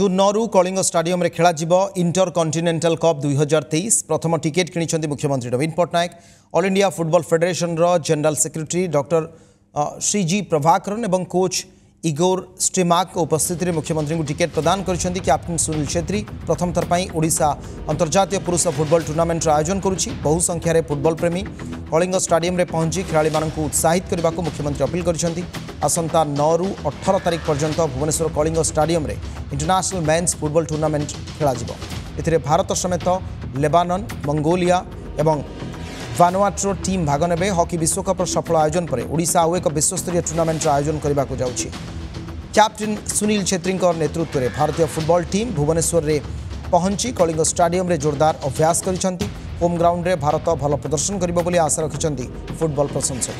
जून नौ कलिंग स्टाडियम खेल intercontinental cup दुई हजार तेईस प्रथम टिकेट कि मुख्यमंत्री Naveen Patnaik all India football federation general secretary doctor Shriji Prabhakaran और कोच इगोर स्टेमाक उपस्थित में मुख्यमंत्री को टिकेट प्रदान करते कैप्टेन सुनील छेत्री प्रथम थरपाई ओडा अंतर्जात पुरुष फुटबल टूर्णमेंटर आयोजन करुच्छ बहु संख्यार फुटबल प्रेमी कलिंग स्टाडियम पहुंची खेला उत्साहित करने को मुख्यमंत्री अपिल करते हैं আসন্তা নু অঠর তারিখ পর্যন্ত ভুবনেশ্বর কলিঙ্গ স্টাডিয়মে ইন্টারন্যাশনাল মেন্স ফুটবল টুর্ণামেন্ট খেলাযিব এতে ভারত সমেত লেবানন মঙ্গোলিয়া এবং ভানুয়াট্র টিম ভাগ নেবে হকি বিশ্বকপর সফল আয়োজন পরে ওড়শা আউ এক বিশ্বস্তরীয় টুর্ণামেন্টর আয়োজন করা যাচ্ছে ক্যাপ্টেন সুনীল ছেত্রীঙ্ নেতৃত্বে ভারতীয় ফুটবল টিম ভুবনেশ্বরের পহঞ্চি কলিঙ্গ স্টাডিয়মে জোরদার অভ্যাস করেছেন হোম গ্রাউন্ডে ভারত ভালো প্রদর্শন করব বলে আশা রাখি ফুটবল প্রশংসক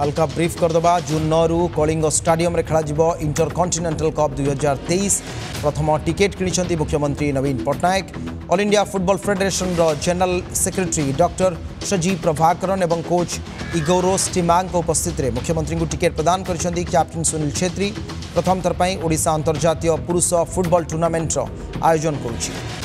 अलका ब्रीफ करदे जून नौ कलिंग स्टाडियम खेल इंटर कंटिनेंटल कप दुई हजार तेईस प्रथम टिकेट कि मुख्यमंत्री Naveen Patnaik all India football federation general secretary doctor Shaji Prabhakaran और कोच इगोरो स्टिमांग उपस्थित मुख्यमंत्री को टिकेट प्रदान करप्टेन कैप्टेन सुनील छेत्री प्रथम थरपाई ओडा अंतर्जातीय पुरुष फुटबल टूर्णमेंटर आयोजन करुच्ची